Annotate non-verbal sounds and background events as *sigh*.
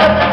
love. *laughs*